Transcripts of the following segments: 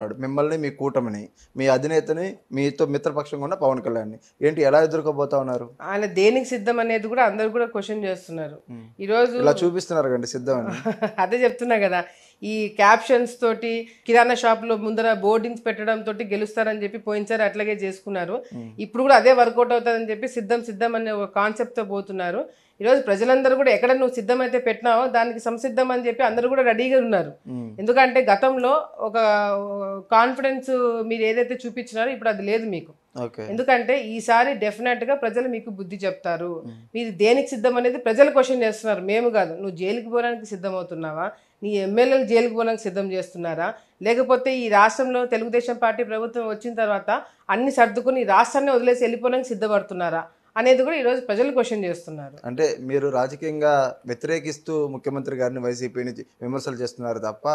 మిమ్మల్ని మీ కూటమిని మీ అధినేతని మీతో మిత్రపక్షంగా ఉన్న పవన్ కళ్యాణ్ ఏంటి ఎలా ఎదుర్కోబోతా ఉన్నారు? ఆయన దేనికి సిద్ధం అనేది కూడా అందరు కూడా క్వశ్చన్ చేస్తున్నారు. ఈరోజు ఇలా చూపిస్తున్నారు కండి సిద్ధమని అదే చెప్తున్నా కదా ఈ క్యాప్షన్స్ తోటి కిరాణా షాప్లో ముందర బోర్డింగ్స్ పెట్టడం తోటి గెలుస్తారని చెప్పి పోయినసారి అట్లాగే చేసుకున్నారు. ఇప్పుడు కూడా అదే వర్కౌట్ అవుతుందని చెప్పి సిద్ధం సిద్ధం అనే ఒక కాన్సెప్ట్తో పోతున్నారు. ఈరోజు ప్రజలందరూ కూడా ఎక్కడ నువ్వు సిద్ధం అయితే పెట్టినావో దానికి సంసిద్ధం అని చెప్పి అందరూ కూడా రెడీగా ఉన్నారు. ఎందుకంటే గతంలో ఒక కాన్ఫిడెన్స్ మీరు ఏదైతే చూపించినారో ఇప్పుడు అది లేదు మీకు. ఎందుకంటే ఈసారి డెఫినెట్గా ప్రజలు మీకు బుద్ధి చెప్తారు. మీరు దేనికి సిద్ధం అనేది ప్రజలు క్వశ్చన్ చేస్తున్నారు. మేము కాదు. నువ్వు జైలుకి పోవడానికి సిద్ధమవుతున్నావా? నీ ఎమ్మెల్యేలు జైలుకి పోవడానికి సిద్ధం చేస్తున్నారా? లేకపోతే ఈ రాష్ట్రంలో తెలుగుదేశం పార్టీ ప్రభుత్వం వచ్చిన తర్వాత అన్ని సర్దుకుని రాష్ట్రాన్ని వదిలేసి వెళ్ళిపోవడానికి సిద్ధపడుతున్నారా? అనేది కూడా ఈరోజు ప్రజలు క్వశ్చన్ చేస్తున్నారు. అంటే మీరు రాజకీయంగా వ్యతిరేకిస్తూ ముఖ్యమంత్రి గారిని వైసీపీని విమర్శలు చేస్తున్నారు తప్ప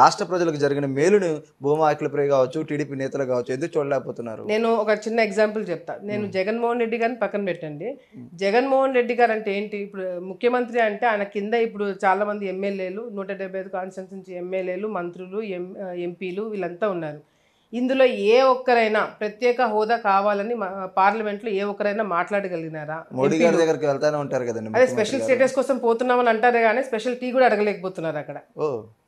రాష్ట్ర ప్రజలకు జరిగిన మేలుని భూమా అఖిలప్రియ కావచ్చు టీడీపీ నేతలు కావచ్చు ఎందుకు చూడలేకపోతున్నారు? నేను ఒక చిన్న ఎగ్జాంపుల్ చెప్తా. నేను జగన్మోహన్ రెడ్డి గారిని పక్కన పెట్టండి. జగన్మోహన్ రెడ్డి గారు అంటే ఏంటి? ఇప్పుడు ముఖ్యమంత్రి అంటే ఆయన కింద ఇప్పుడు చాలా మంది ఎమ్మెల్యేలు నూట డెబ్బై ఐదు కాన్స్టిట్యూన్స్ నుంచి ఎమ్మెల్యేలు మంత్రులు ఎం ఎంపీలు వీళ్ళంతా ఉన్నారు. ఇందులో ఏ ఒక్కరైనా ప్రత్యేక హోదా కావాలని పార్లమెంట్లో ఏ ఒక్కరైనా మాట్లాడగలిగినారా? మోడీ గారి దగ్గరికి వెళ్తానే ఉంటారు కదండి అదే స్పెషల్. స్టేటస్ కోసం పోతున్నామని అంటారే కానీ స్పెషల్ టీ కూడా అడగలేకపోతున్నారు అక్కడ.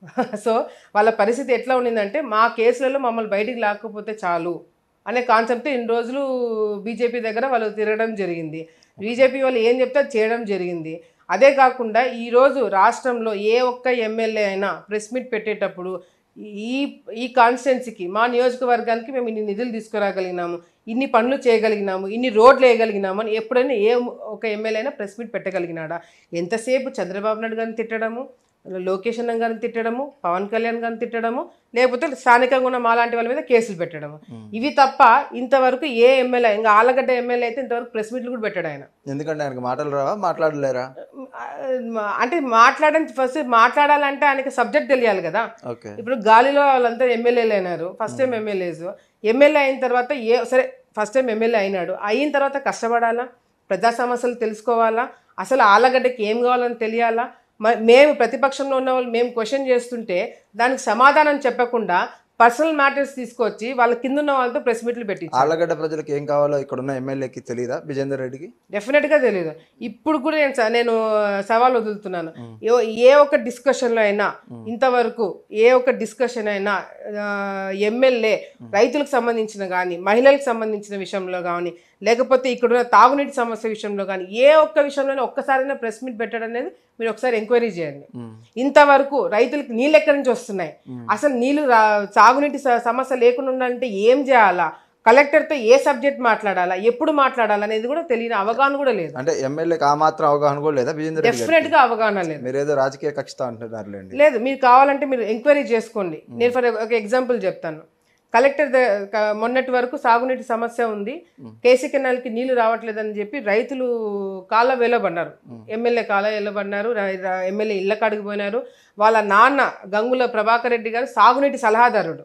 సో వాళ్ళ పరిస్థితి ఎట్లా ఉండిందంటే మా కేసులలో మమ్మల్ని బయటికి లాక్కపోతే చాలు అనే కాన్సెప్ట్ ఇన్ని రోజులు బీజేపీ దగ్గర వాళ్ళు తిరగడం జరిగింది. బీజేపీ వాళ్ళు ఏం చెప్తే అది చేయడం జరిగింది. అదే కాకుండా ఈరోజు రాష్ట్రంలో ఏ ఒక్క ఎమ్మెల్యే అయినా ప్రెస్ మీట్ పెట్టేటప్పుడు ఈ ఈ కాన్స్టిట్యున్సీకి మా నియోజకవర్గానికి మేము ఇన్ని నిధులు తీసుకురాగలిగినాము ఇన్ని పనులు చేయగలిగినాము ఇన్ని రోడ్లు వేయగలిగినాము అని ఎప్పుడైనా ఏ ఒక ఎమ్మెల్యే అయినా ప్రెస్ మీట్ పెట్టగలిగినాడా? ఎంతసేపు చంద్రబాబు నాయుడు గారిని తిట్టడము? లోకేష్ అన్న గారిని తిట్టడము పవన్ కళ్యాణ్ గారిని తిట్టడము లేకపోతే స్థానికంగా ఉన్న మాలాంటి వాళ్ళ మీద కేసులు పెట్టడము. ఇవి తప్ప ఇంతవరకు ఏ ఎమ్మెల్యే ఇంకా ఆలగడ్డ ఎమ్మెల్యే అయితే ఇంతవరకు ప్రెస్ మీట్లు కూడా పెట్టాడు ఆయన. ఎందుకంటే ఆయనకు మాటలు రావా మాట్లాడలేరా? అంటే మాట్లాడడానికి ఫస్ట్ మాట్లాడాలంటే ఆయనకి సబ్జెక్ట్ తెలియాలి కదా. ఓకే. ఇప్పుడు గాలిలో వాళ్ళంతా ఎమ్మెల్యేలు అయినారు ఫస్ట్ టైం ఎమ్మెల్యేస్. ఎమ్మెల్యే అయిన తర్వాత ఏ సరే ఫస్ట్ టైం ఎమ్మెల్యే అయినాడు. అయిన తర్వాత కష్టపడాలా? ప్రజా సమస్యలు తెలుసుకోవాలా? అసలు ఆలగడ్డకి ఏం కావాలని తెలియాలా? మేము ప్రతిపక్షంలో ఉన్న వాళ్ళు మేము క్వశ్చన్ చేస్తుంటే దానికి సమాధానం చెప్పకుండా పర్సనల్ మ్యాటర్స్ తీసుకొచ్చి వాళ్ళ కింద ఉన్న వాళ్ళతో ప్రెస్ మీట్లు పెట్టి ఆళ్ళగడ్డ ప్రజలకు ఏం కావాలో ఇక్కడ ఉన్న ఎమ్మెల్యేకి తెలియదా విజేందర్ రెడ్డికి? డెఫినెట్గా తెలియదు ఇప్పుడు కూడా నేను నేను సవాల్ వదులుతున్నాను. ఏ- ఏ ఒక్క డిస్కషన్లో అయినా ఇంతవరకు ఏ ఒక్క డిస్కషన్ అయినా ఎమ్మెల్యే రైతులకు సంబంధించిన కానీ మహిళలకు సంబంధించిన విషయంలో కానీ లేకపోతే ఇక్కడున్న తాగునీటి సమస్య విషయంలో కానీ ఏ ఒక్క విషయంలోనే ఒక్కసారైనా ప్రెస్ మీట్ పెట్టడం అనేది మీరు ఒకసారి ఎంక్వైరీ చేయండి. ఇంతవరకు రైతులకు నీళ్ళు ఎక్కడి నుంచి వస్తున్నాయి? అసలు నీళ్ళు సాగునీటి సమస్య లేకుండా ఉండాలంటే ఏం చేయాలా? కలెక్టర్తో ఏ సబ్జెక్ట్ మాట్లాడాలా? ఎప్పుడు మాట్లాడాలా అనేది కూడా తెలియని అవగాహన కూడా లేదు. అంటే ఎమ్మెల్యేకి ఆ మాత్రం అవగాహన కూడా లేదా? డెఫినెట్గా అవగాహన లేదు. మీరు ఏదో రాజకీయ కక్షతో అంటున్నారులేండి లేదు మీరు కావాలంటే మీరు ఎంక్వైరీ చేసుకోండి. నేను ఫర్ ఒక ఎగ్జాంపుల్ చెప్తాను. కలెక్టర్ మొన్నటి వరకు సాగునీటి సమస్య ఉంది. కేసీ కెనాల్కి నీళ్ళు రావట్లేదని చెప్పి రైతులు కాళ్ళ వెళ్ళబడినారు ఎమ్మెల్యే కాళ్ళ వెళ్ళబడినారు ర- ర- ఎమ్మెల్యే ఇళ్ళ కాడికి పోయినారు. వాళ్ళ నాన్న గంగుల ప్రభాకర్ రెడ్డి గారు సాగునీటి సలహాదారుడు.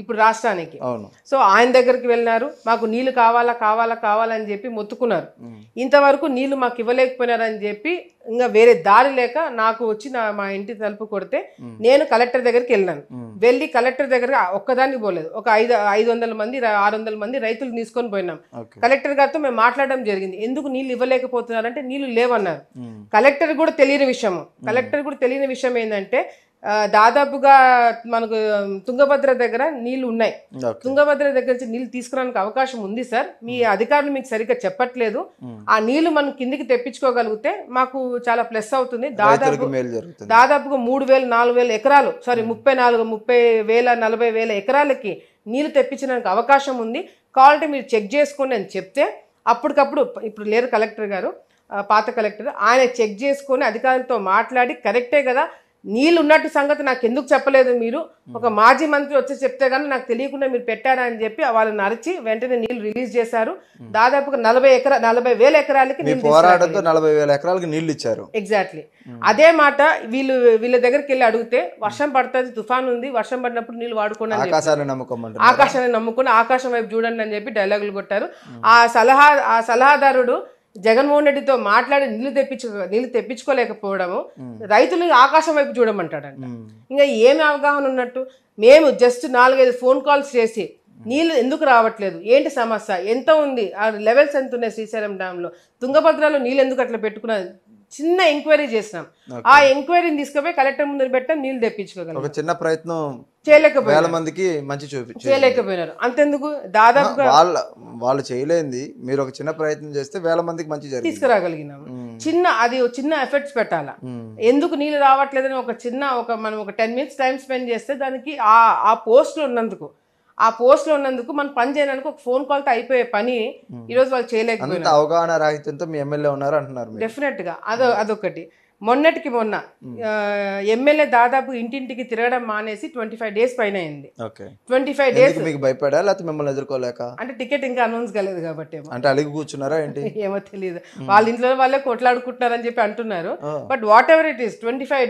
ఇప్పుడు రాష్ట్రానికి. సో ఆయన దగ్గరికి వెళ్ళినారు. మాకు నీళ్ళు కావాలా కావాలా కావాలని చెప్పి మొత్తుకున్నారు. ఇంతవరకు నీళ్ళు మాకు ఇవ్వలేకపోయినారని చెప్పి ఇంకా వేరే దారి లేక నాకు వచ్చి నా మా ఇంటి తలుపు కొడితే నేను కలెక్టర్ దగ్గరికి వెళ్ళినాను. వెళ్ళి కలెక్టర్ దగ్గర ఒక్కదానికి పోలేదు. ఒక ఐదు ఐదు వందల మంది ఆరు వందల మంది రైతులు తీసుకొని పోయినాం. కలెక్టర్ గారితో మేము మాట్లాడడం జరిగింది. ఎందుకు నీళ్ళు ఇవ్వలేకపోతున్నారంటే నీళ్ళు లేవన్నారు. కలెక్టర్ కూడా తెలియని విషయం కలెక్టర్ కూడా తెలియని విషయం ఏంటంటే ఆ, దాదాపుగా మనకు తుంగభద్ర దగ్గర నీళ్ళు ఉన్నాయి. తుంగభద్ర దగ్గర నుంచి నీళ్ళు తీసుకురావడానికి అవకాశం ఉంది సార్. మీ అధికారులు మీకు సరిగ్గా చెప్పట్లేదు. ఆ నీళ్ళు మనం కిందికి తెప్పించుకోగలిగితే మాకు చాలా ప్లస్ అవుతుంది. దాదాపు దాదాపుగా మూడు వేలు నాలుగు వేల ఎకరాలు సారీ ముప్పై నాలుగు ముప్పై వేల నలభై వేల ఎకరాలకి నీళ్ళు తెప్పించడానికి అవకాశం ఉంది. కావాలంటే మీరు చెక్ చేసుకోండి అని చెప్తే అప్పటికప్పుడు ఇప్పుడు లేరు కలెక్టర్ గారు పాత కలెక్టర్ ఆయన చెక్ చేసుకొని అధికారులతో మాట్లాడి కరెక్టే కదా నీళ్ళు ఉన్నట్టు సంగతి నాకు ఎందుకు చెప్పలేదు మీరు? ఒక మాజీ మంత్రి వచ్చి చెప్తే కానీ నాకు తెలియకుండా మీరు పెట్టారా అని చెప్పి వాళ్ళని అరిచి వెంటనే నీళ్ళు రిలీజ్ చేశారు. దాదాపుగా నలభై ఎకరా నలభై వేల ఎకరాలకి పోరాటంతో నలభై వేల ఎకరాలకు నీళ్ళు ఇచ్చారు. ఎగ్జాక్ట్లీ అదే మాట వీళ్ళు వీళ్ళ దగ్గరికి వెళ్ళి అడిగితే వర్షం పడుతుంది తుఫాన్ ఉంది వర్షం పడినప్పుడు నీళ్ళు వాడుకోండి ఆకాశాన్ని నమ్మకం ఆకాశాన్ని నమ్ముకుని ఆకాశం వైపు చూడండి అని చెప్పి డైలాగులు కొట్టారు. ఆ సలహా ఆ సలహాదారుడు జగన్మోహన్ రెడ్డితో మాట్లాడి నీళ్ళు తెప్పించు నీళ్ళు తెప్పించుకోలేకపోవడము రైతులు ఆకాశం వైపు చూడమంటాడంట. ఇంకా ఏమి అవగాహన ఉన్నట్టు? మేము జస్ట్ నాలుగైదు ఫోన్ కాల్స్ చేసి నీళ్ళు ఎందుకు రావట్లేదు? ఏంటి సమస్య? ఎంత ఉంది? ఆ లెవెల్స్ ఎంత ఉన్నాయి శ్రీశైలం డ్యామ్లో తుంగభద్రలో నీళ్ళు ఎందుకు అట్లా పెట్టుకున్నారు? చిన్న ఎంక్వైరీ చేసినాం. ఆ ఎంక్వైరీని తీసుకుపోయి కలెక్టర్ ముందు పెట్టాం నీళ్ళు తెప్పించుకోగలం. ఒక చిన్న ప్రయత్నం చేయలేకపోయారు మందికి మంచి చేయలేకపోయినారు. అంతెందుకు? దాదాపుగా వాళ్ళ వాళ్ళు చేయలేంది. మీరు ఒక చిన్న ప్రయత్నం చేస్తే వేల మందికి మంచి తీసుకురాగలిగినాము చిన్న అది చిన్న ఎఫెక్ట్స్ పెట్టాలా. ఎందుకు నీళ్ళు రావట్లేదని ఒక చిన్న ఒక మనం ఒక టెన్ మినిట్స్ టైం స్పెండ్ చేస్తే దానికి ఆ ఆ పోస్ట్లో ఉన్నందుకు ఆ పోస్ట్లో ఉన్నందుకు మనం పని చేయడానికి ఒక ఫోన్ కాల్తో అయిపోయే పని ఈరోజు వాళ్ళు చేయలేకపోయినారు. అంత అవగాహన రాహిత్యంతో మీ ఎమ్మెల్యే ఉన్నారు అంటున్నారు డెఫినెట్గా. అదో అదొకటి. మొన్నటికి మొన్న ఎమ్మెల్యే దాదాపు ఇంటింటికి తిరగడం మానేసి ట్వంటీ ఫైవ్ డేస్ పైన అయింది. ట్వంటీ ఫైవ్ డేస్ మీకు భయపడా? లేకపోతే మిమ్మల్ని ఎదుర్కోలేక? అంటే టికెట్ ఇంకా అనౌన్స్ కాలేదు కాబట్టి అంటే అలిగి కూర్చున్నారా ఏంటి? ఏమో తెలియదు వాళ్ళ ఇంట్లో వాళ్ళే కొట్లాడుకుంటున్నారని చెప్పి అంటున్నారు. But whatever it is twenty five